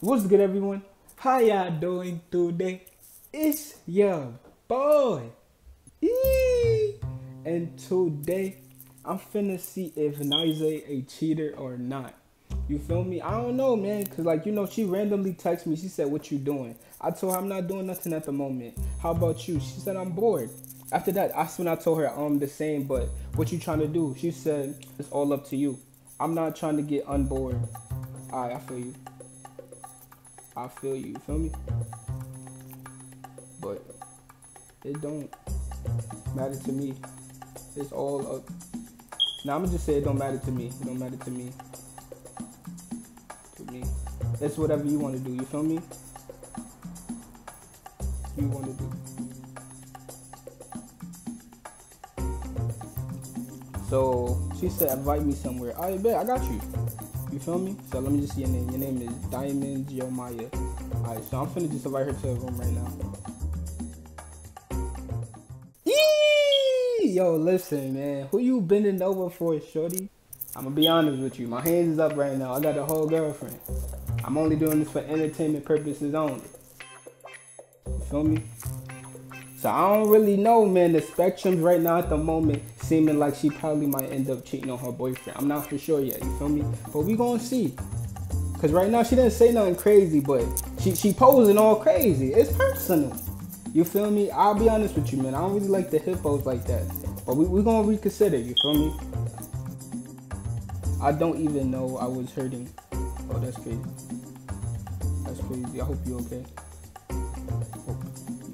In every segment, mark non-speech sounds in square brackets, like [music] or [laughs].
What's good, everyone? How y'all doing today? It's your boy. Eee! And today, I'm finna see if Nasia a cheater or not. You feel me? I don't know, man. Cause like you know, she randomly texted me. She said, "What you doing?" I told her I'm not doing nothing at the moment. How about you? She said I'm bored. After that, that's when I told her I'm the same. But what you trying to do? She said it's all up to you. I'm not trying to get unbored. Alright, I feel you. I feel you. Feel me? But it don't matter to me. It's all up. Now I'm gonna just say it don't matter to me. It don't matter to me. To me, it's whatever you want to do. You feel me? You want to do. So she said, invite me somewhere. I bet I got you. You feel me? So let me just see your name. Your name is Diamond Geomaya. Alright, so I'm finna just invite her to the room right now. Yo, listen, man. Who you bending over for, shorty? I'm gonna be honest with you. My hands is up right now. I got a whole girlfriend. I'm only doing this for entertainment purposes only. You feel me? So I don't really know, man. The spectrums right now at the moment seeming like she probably might end up cheating on her boyfriend. I'm not for sure yet. You feel me? But we gonna see. Cause right now she didn't say nothing crazy, but she she posing all crazy. It's personal. You feel me? I'll be honest with you, man. I don't really like the hippos like that. But we we gonna reconsider. You feel me? I don't even know I was hurting. Oh, that's crazy. That's crazy. I hope you're okay. Hope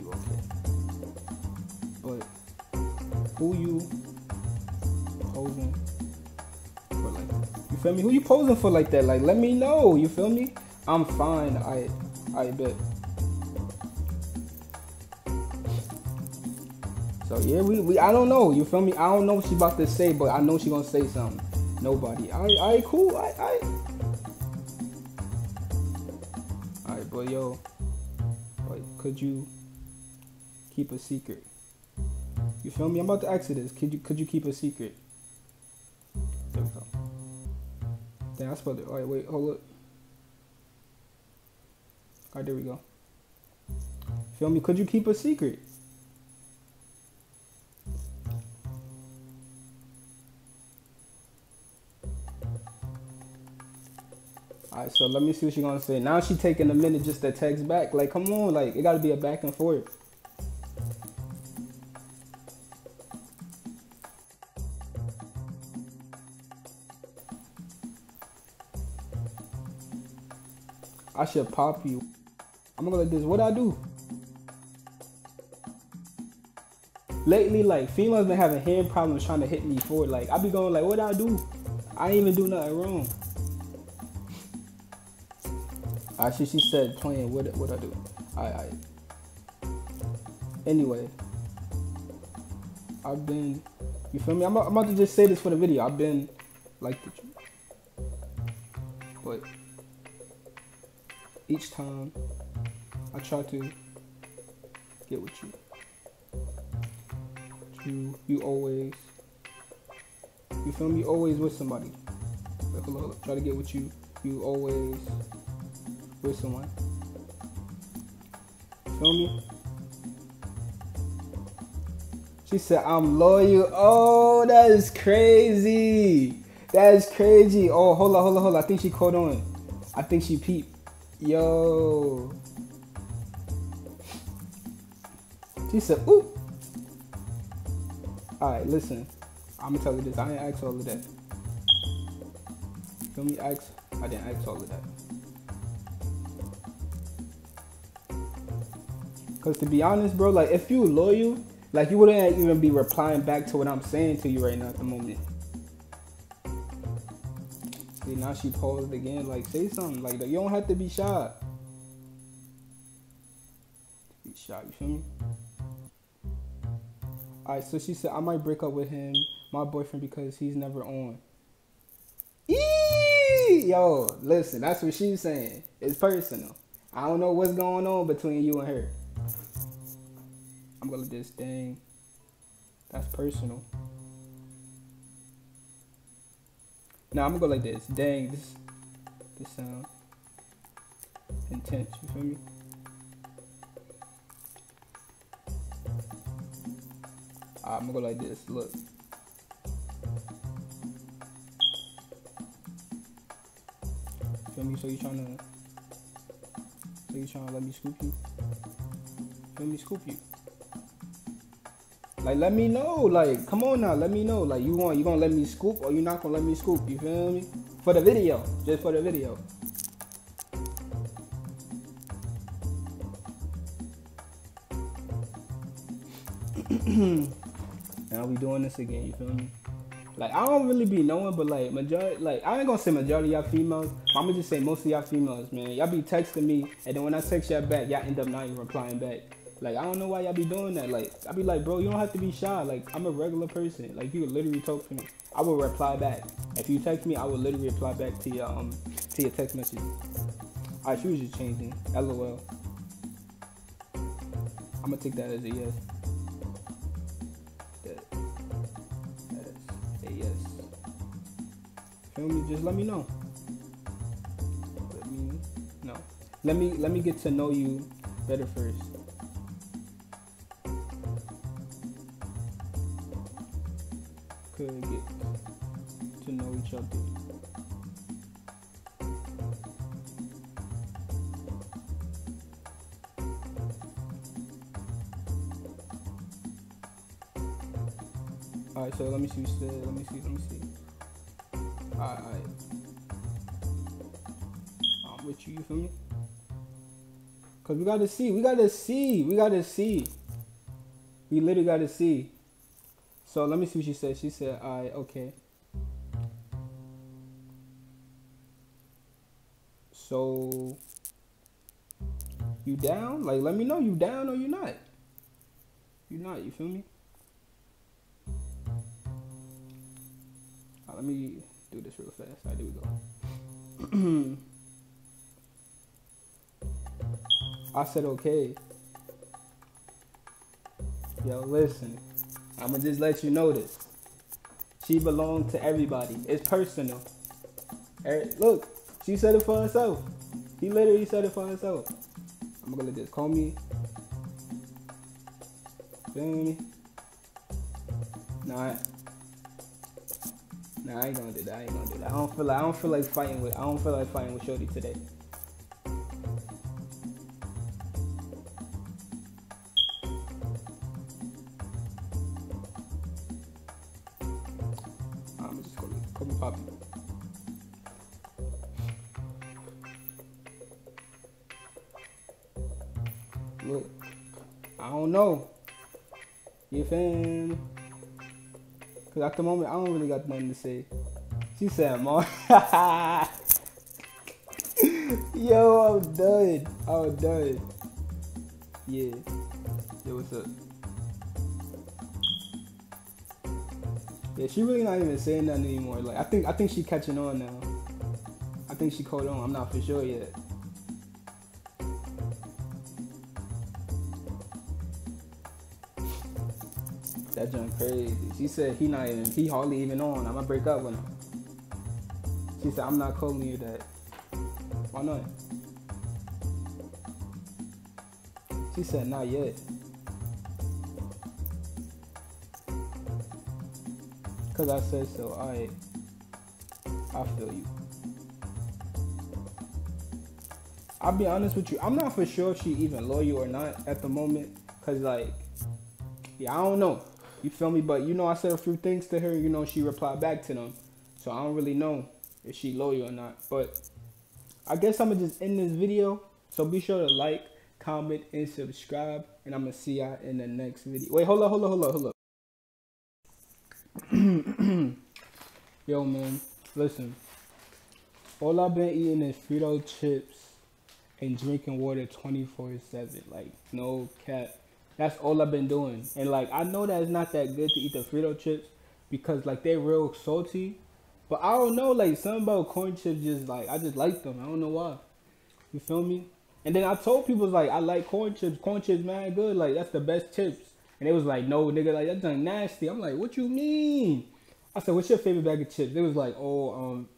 you okay. But who you posing for like you feel me? Who you posing for like that? Like let me know, you feel me? I'm fine, I I bet. So yeah, we, we I don't know, you feel me? I don't know what she about to say, but I know she gonna say something. Nobody. Alright, alright, cool, alright, alright. Alright, but yo, like, could you keep a secret? You feel me? I'm about to you this. Could you could you keep a secret? We go. Damn, I spelled wait, hold up. Alright, there we go. Feel me? Could you keep a secret? Alright, so let me see what she's gonna say. Now she taking a minute just to text back. Like, come on, like it gotta be a back and forth. I should pop you. I'm gonna go like this. What I do? Lately, like females been having hand problems trying to hit me forward. Like I be going like, what I do? I ain't even do nothing wrong. Actually, she said playing. What what I do? I I. Anyway, I've been. You feel me? I'm, I'm about to just say this for the video. I've been like the. Each time I try to get with you. You you always you feel me? Always with somebody. Hold on. Try to get with you. You always with someone. Feel me? She said, I'm loyal. Oh, that is crazy. That is crazy. Oh, hold on, hold on, hold on. I think she caught on. I think she peeped. Yo. She said, ooh. Alright, listen. I'm gonna tell you this. I ain't ask all of that. Feel me? Ask. I didn't ask all of that. Cause to be honest, bro, like if you loyal, like you wouldn't even be replying back to what I'm saying to you right now at the moment. Now she paused again. Like, say something. Like, you don't have to be shy. Be shy. You feel me? All right. So she said, I might break up with him, my boyfriend, because he's never on. Eee! Yo, listen. That's what she's saying. It's personal. I don't know what's going on between you and her. I'm gonna this thing. That's personal. Now I'm gonna go like this. Dang, this this sound. intense. You feel me? Right, I'm gonna go like this. Look. Feel me? So you trying to? So you trying to let me scoop you? Let me scoop you. Like, let me know. Like, come on now. Let me know. Like, you want you gonna let me scoop or you not gonna let me scoop? You feel me? For the video, just for the video. [clears throat] now we doing this again. You feel me? Like I don't really be knowing, but like majority, like I ain't gonna say majority y'all females. I'ma just say most of y'all females, man. Y'all be texting me, and then when I text y'all back, y'all end up not even replying back. Like I don't know why y'all be doing that. Like I be like, bro, you don't have to be shy. Like I'm a regular person. Like you literally talk to me. I will reply back. If you text me, I will literally reply back to your um to your text message. She was just changing. LOL. I'm gonna take that as a yes. That, a yes. Feel me? Just let me know. Let me know. Let me let me get to know you better first. Know each other. Alright, so let me see. Let me see. Let me see. Alright, alright. I'm with you. You feel me? Cause we gotta see. We gotta see. We gotta see. We literally gotta see. So let me see what she said. She said, "Alright, okay." So you down? Like, let me know you down or you not. You not? You feel me? let me do this real fast. All right, there we go. [clears throat] I said okay. Yo, listen. I'ma just let you know this. She belongs to everybody. It's personal. Er, look, she said it for herself. He literally said it for himself. I'm gonna just call me. Feel me? Nah. Nah, I ain't gonna do that. I ain't gonna do that. I don't feel like I don't feel like fighting with I don't feel like fighting with Shorty today. Look, I don't know. You fam? Cause at the moment I don't really got nothing to say. She said, "Mom, [laughs] yo, I'm done. I'm done." Yeah. Yo, what's up? Yeah, she really not even saying nothing anymore. Like I think I think she catching on now. I think she caught on. I'm not for sure yet. That crazy. She said he not even he hardly even on. I'ma break up with him. She said I'm not calling you that. Why not? She said not yet. Cause I said so. Alright. I feel you. I'll be honest with you. I'm not for sure if she even loyal or not at the moment. Cause like, yeah, I don't know. You feel me? But you know, I said a few things to her. You know, she replied back to them. So I don't really know if she loyal or not. But I guess I'm gonna just end this video. So be sure to like, comment, and subscribe. And I'm gonna see y'all in the next video. Wait, hold up, hold up, hold up, hold up. [clears throat] Yo, man, listen. All I've been eating is Frito chips and drinking water 24 7. Like, no cap. That's all I've been doing. And like I know that it's not that good to eat the Frito chips because like they're real salty. But I don't know, like something about corn chips just like I just like them. I don't know why. You feel me? And then I told people like I like corn chips. Corn chips man good. Like that's the best chips. And it was like, no nigga, like that's nasty. I'm like, what you mean? I said, what's your favorite bag of chips? They was like, oh, um,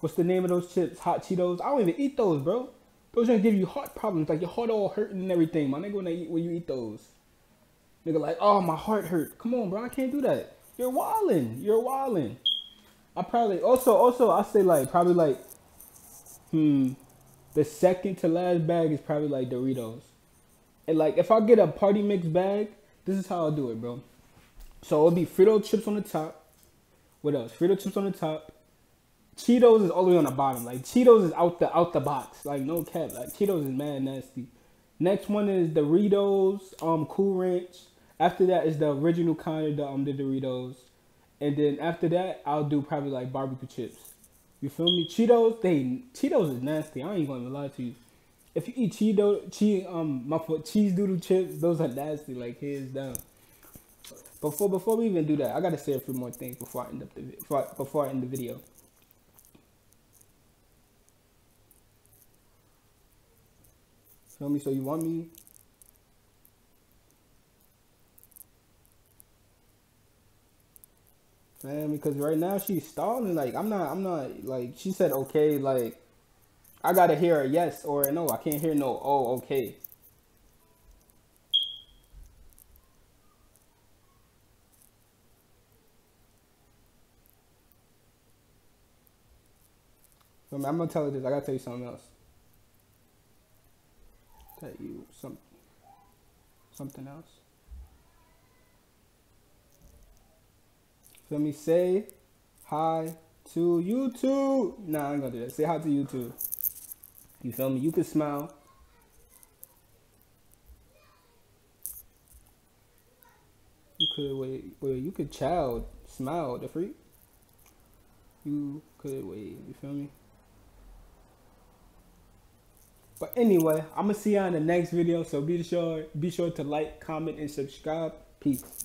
what's the name of those chips? Hot Cheetos. I don't even eat those, bro. Those gonna give you heart problems, like your heart all hurting and everything. My nigga, when, they eat, when you eat those, nigga like, oh my heart hurt. Come on, bro, I can't do that. You're wildin'. You're wildin'. I probably also also I say like probably like, hmm, the second to last bag is probably like Doritos. And like if I get a party mix bag, this is how I'll do it, bro. So it'll be Frito chips on the top. What else? Frito chips on the top. Cheetos is all the way on the bottom. Like Cheetos is out the out the box. Like no cap. Like Cheetos is mad nasty. Next one is Doritos, um, Cool Ranch. After that is the original kind of the um the Doritos, and then after that I'll do probably like barbecue chips. You feel me? Cheetos, they Cheetos is nasty. I ain't gonna lie to you. If you eat Cheeto, cheese, um, my cheese doodle chips, those are nasty. Like hands down. Before before we even do that, I gotta say a few more things before I end up the before I, before I end the video. Feel me? So you want me? Man, because right now she's stalling. Like I'm not. I'm not. Like she said, okay. Like I gotta hear a yes or a no. I can't hear no. Oh, okay. I'm gonna tell you this. I gotta tell you something else. Tell you some something else. Let me say hi to YouTube. Nah, I ain't gonna do that. Say hi to YouTube. You feel me? You can smile. You could wait. Wait. You could child smile. The freak. You could wait. You feel me? But anyway, I'm gonna see you on the next video. So be sure be sure to like, comment, and subscribe. Peace.